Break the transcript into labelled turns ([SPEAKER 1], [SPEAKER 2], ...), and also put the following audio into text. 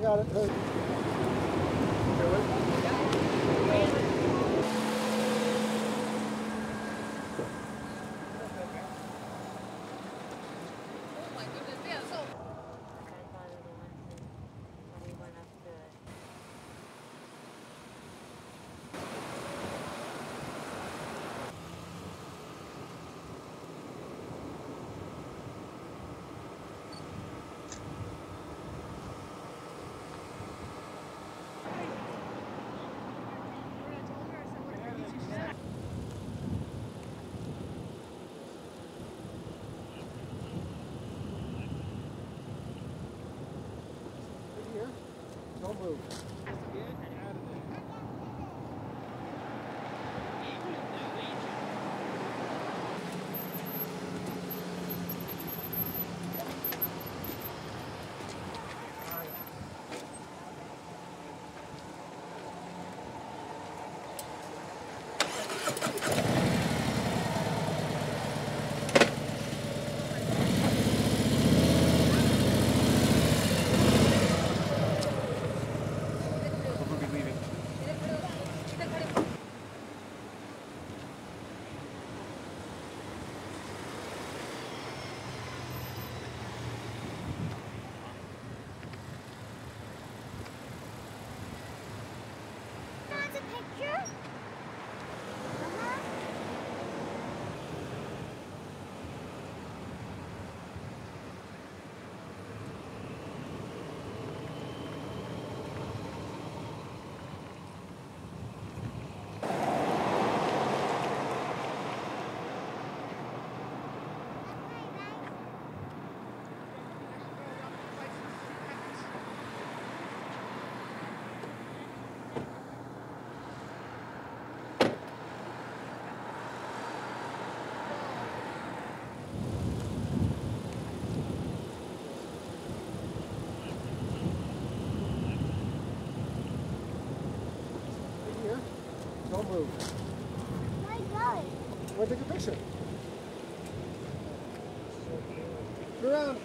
[SPEAKER 1] I got it. Don't
[SPEAKER 2] picture?
[SPEAKER 1] Move.
[SPEAKER 2] My God.
[SPEAKER 1] Want to take a picture? Turn around.